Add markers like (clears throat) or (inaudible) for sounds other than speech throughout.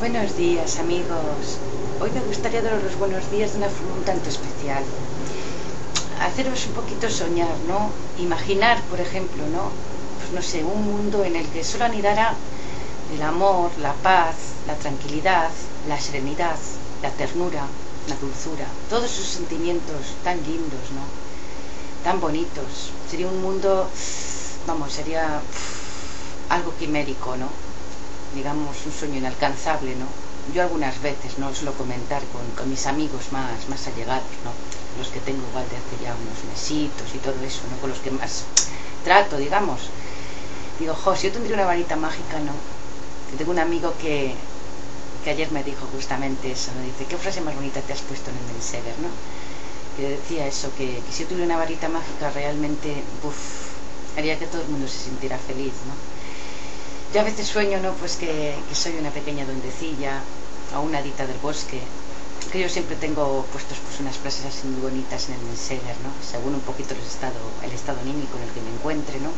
Buenos días amigos. Hoy me gustaría daros los buenos días de una forma un tanto especial. Haceros un poquito soñar, ¿no? Imaginar, por ejemplo, ¿no? Pues no sé, un mundo en el que solo anidara el amor, la paz, la tranquilidad, la serenidad, la ternura, la dulzura, todos esos sentimientos tan lindos, ¿no? Tan bonitos. Sería un mundo, vamos, sería algo quimérico, ¿no? Digamos, un sueño inalcanzable, ¿no? Yo algunas veces, ¿no? Suelo comentar con, con, mis amigos más, más allegados, ¿no? Los que tengo igual de hace ya unos mesitos y todo eso, ¿no? Con los que más trato, digamos. Digo, jo, si yo tendría una varita mágica, ¿no? Que tengo un amigo que, que ayer me dijo justamente eso, ¿no? Dice, ¿qué frase más bonita te has puesto en el Mensever, ¿no? Que decía eso, que, que si yo tuviera una varita mágica realmente, uff, haría que todo el mundo se sintiera feliz, ¿no? Yo a veces sueño, ¿no? Pues que, soy una pequeña duendecilla o una dita del bosque, que yo siempre tengo puestos pues unas frases así muy bonitas en el mensaje, ¿no? Según un poquito el estado, el estado anímico en el que me encuentre, ¿no?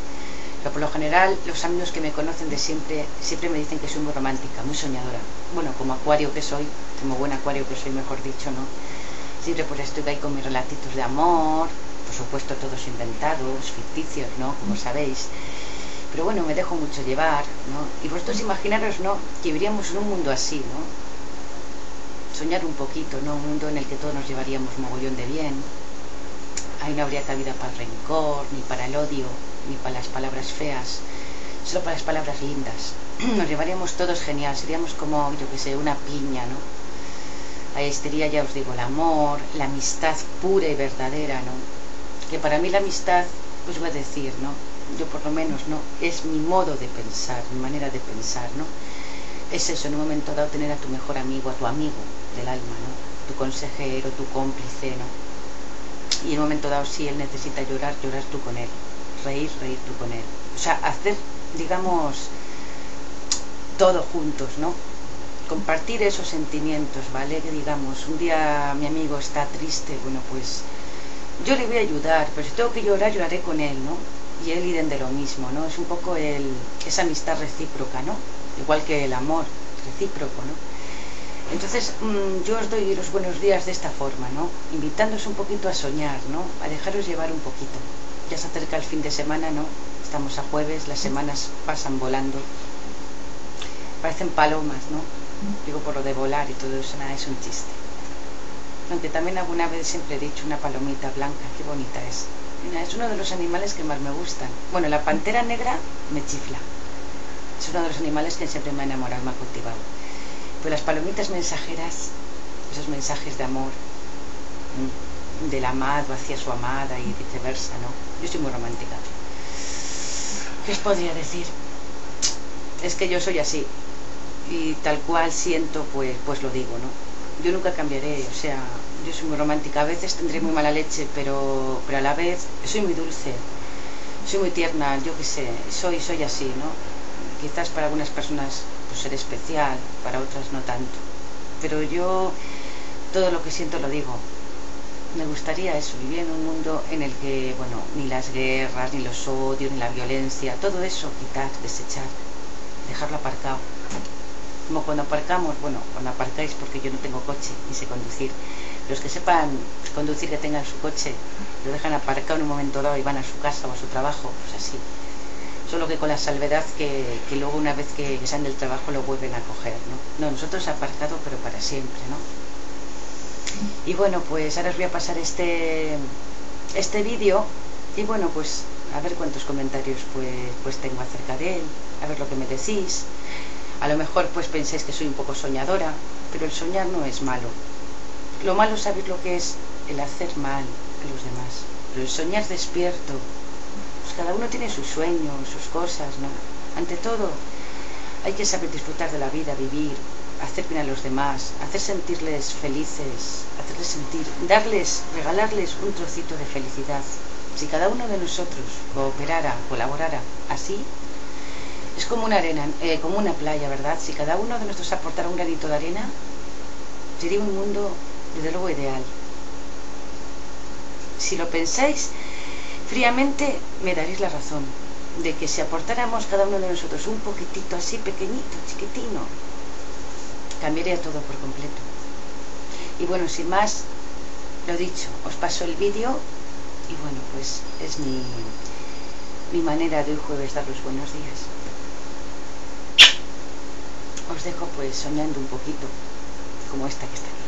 Pero por lo general los amigos que me conocen de siempre, siempre me dicen que soy muy romántica, muy soñadora. Bueno, como acuario que soy, como buen acuario que soy, mejor dicho, ¿no? Siempre pues estoy ahí con mis relatitos de amor, por supuesto todos inventados, ficticios, ¿no? Como sabéis pero bueno, me dejo mucho llevar, ¿no? Y vosotros imaginaros, ¿no? Que viviríamos en un mundo así, ¿no? Soñar un poquito, ¿no? Un mundo en el que todos nos llevaríamos mogollón de bien. Ahí no habría cabida para el rencor, ni para el odio, ni para las palabras feas, solo para las palabras lindas. (clears throat) Nos llevaríamos todos genial, seríamos como, yo que sé, una piña, ¿no? Ahí estaría, ya os digo, el amor, la amistad pura y verdadera, ¿no? Que para mí la amistad, pues voy a decir, ¿no? Yo por lo menos, ¿no? Es mi modo de pensar, mi manera de pensar, ¿no? Es eso, en un momento dado tener a tu mejor amigo, a tu amigo del alma, ¿no? Tu consejero, tu cómplice, ¿no? Y en un momento dado, si él necesita llorar, llorar tú con él. Reír, reír tú con él. O sea, hacer, digamos, todo juntos, ¿no? Compartir esos sentimientos, ¿vale? Que digamos, un día mi amigo está triste, bueno, pues yo le voy a ayudar, pero si tengo que llorar, lloraré con él, ¿no? Y él y de lo mismo, ¿no? Es un poco el, esa amistad recíproca, ¿no? Igual que el amor recíproco, ¿no? Entonces mmm, yo os doy los buenos días de esta forma, ¿no? Invitándoos un poquito a soñar, ¿no? A dejaros llevar un poquito. Ya se acerca el fin de semana, ¿no? Estamos a jueves, las semanas pasan volando. Parecen palomas, ¿no? Digo por lo de volar y todo eso, nada, es un chiste. Aunque también alguna vez siempre he dicho una palomita blanca, qué bonita es. Es uno de los animales que más me gustan. Bueno, la pantera negra me chifla. Es uno de los animales que siempre me ha enamorado, me ha cultivado. Pero las palomitas mensajeras, esos mensajes de amor, mm, del amado hacia su amada y viceversa, ¿no? Yo soy muy romántica. ¿Qué os podría decir? Es que yo soy así. Y tal cual siento, pues, pues lo digo, ¿no? yo nunca cambiaré, o sea, yo soy muy romántica, a veces tendré muy mala leche, pero, pero a la vez soy muy dulce, soy muy tierna, yo qué sé, soy, soy así, ¿no? Quizás para algunas personas pues ser especial, para otras no tanto, pero yo todo lo que siento lo digo. Me gustaría eso, vivir en un mundo en el que, bueno, ni las guerras, ni los odios, ni la violencia, todo eso quitar, desechar, dejarlo aparcado como cuando aparcamos, bueno, cuando aparcáis porque yo no tengo coche ni sé conducir, los que sepan conducir que tengan su coche, lo dejan aparcado en un momento dado y van a su casa o a su trabajo, pues así. Solo que con la salvedad que, que luego una vez que, salen del trabajo lo vuelven a coger, ¿no? No, nosotros aparcado pero para siempre, ¿no? Y bueno, pues ahora os voy a pasar este, este vídeo y bueno, pues a ver cuántos comentarios pues, pues tengo acerca de él, a ver lo que me decís. A lo mejor pues pensáis que soy un poco soñadora, pero el soñar no es malo. Lo malo sabéis lo que es el hacer mal a los demás. Pero el soñar despierto. Pues cada uno tiene sus sueños, sus cosas, ¿no? Ante todo, hay que saber disfrutar de la vida, vivir, hacer bien a los demás, hacer sentirles felices, hacerles sentir, darles, regalarles un trocito de felicidad. Si cada uno de nosotros cooperara, colaborara así, es como una arena, eh, como una playa, ¿verdad? Si cada uno de nosotros aportara un granito de arena, sería un mundo, desde luego, ideal. Si lo pensáis fríamente, me daréis la razón de que si aportáramos cada uno de nosotros un poquitito así, pequeñito, chiquitino, cambiaría todo por completo. Y bueno, sin más, lo dicho, os paso el vídeo y bueno, pues es mi, mi manera de hoy jueves daros buenos días os dejo pues soñando un poquito, como esta que está aquí.